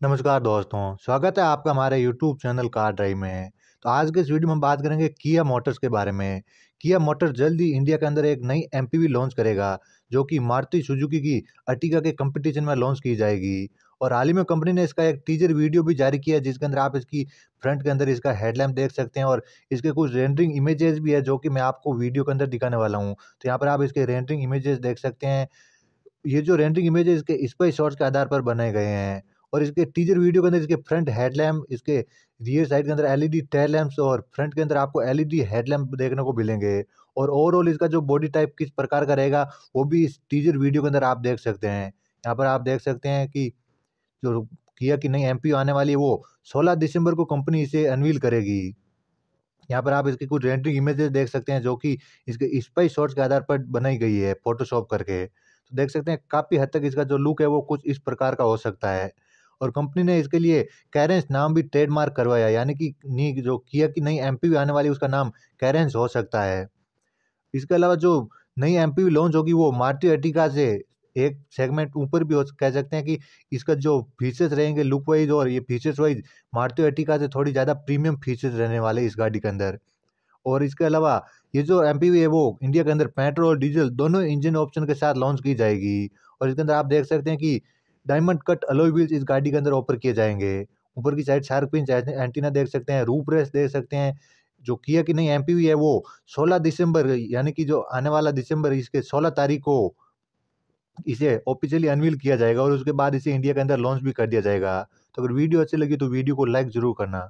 नमस्कार दोस्तों, स्वागत है आपका हमारे यूट्यूब चैनल कार ड्राइव में। तो आज के इस वीडियो में हम बात करेंगे किया मोटर्स के बारे में। किया मोटर्स जल्द ही इंडिया के अंदर एक नई एमपीवी लॉन्च करेगा, जो कि मारुति सुजुकी की अटिका के कॉम्पिटिशन में लॉन्च की जाएगी। और हाल ही में कंपनी ने इसका एक टीजर वीडियो भी जारी किया, जिसके अंदर आप इसकी फ्रंट के अंदर इसका हेडलैम्प देख सकते हैं और इसके कुछ रेंडरिंग इमेजेस भी है, जो कि मैं आपको वीडियो के अंदर दिखाने वाला हूँ। तो यहाँ पर आप इसके रेंडरिंग इमेजेस देख सकते हैं। ये जो रेंडरिंग इमेज है इसके स्पाई शॉट्स के आधार पर बनाए गए हैं और इसके टीजर वीडियो के अंदर इसके फ्रंट हेडलैम्प इसके रियर साइड के अंदर एलईडी टेल लैंप्स और फ्रंट के अंदर आपको एलईडी हेडलैम्प देखने को मिलेंगे। और ओवरऑल इसका जो बॉडी टाइप किस प्रकार का रहेगा, वो भी इस टीजर वीडियो के अंदर आप देख सकते हैं। यहाँ पर आप देख सकते हैं कि जो किया कि नई एम आने वाली है, वो सोलह दिसंबर को कंपनी इसे अनवील करेगी। यहाँ पर आप इसके कुछ रेंडरिंग इमेजेस देख सकते हैं, जो कि इसके स्पाई शॉट्स के आधार पर बनाई गई है फोटोशॉप करके। तो देख सकते हैं, काफ़ी हद तक इसका जो लुक है, वो कुछ इस प्रकार का हो सकता है। और कंपनी ने इसके लिए कैरेंस नाम भी ट्रेडमार्क करवाया, यानी कि नी जो किया कि नई एमपीवी आने वाली, उसका नाम कैरेंस हो सकता है। इसके अलावा जो नई एमपीवी लॉन्च होगी, वो मारुति अर्टिगा से एक सेगमेंट ऊपर भी हो कह सकते हैं कि इसका जो फीचर्स रहेंगे लुक वाइज और ये फीचर्स वाइज मारुति अर्टिगा से थोड़ी ज़्यादा प्रीमियम फीचर्स रहने वाले इस गाड़ी के अंदर। और इसके अलावा ये जो एमपीवी है, वो इंडिया के अंदर पेट्रोल और डीजल दोनों इंजन ऑप्शन के साथ लॉन्च की जाएगी। और इसके अंदर आप देख सकते हैं कि डायमंड कट अलॉय व्हील्स इस गाड़ी के अंदर ऑफ़र किए जाएँगे। ऊपर की साइड शार्क पिंच एंटीना देख सकते हैं रूप रेस देख सकते हैं, जो किया कि नहीं एमपीवी है वो। 16 दिसंबर, यानी कि जो आने वाला दिसंबर, इसके 16 तारीख को इसे ऑफिशियली अनवील किया जाएगा और उसके बाद इसे इंडिया के अंदर लॉन्च भी कर दिया जाएगा। तो अगर वीडियो अच्छी लगी तो वीडियो को लाइक ज़रूर करना।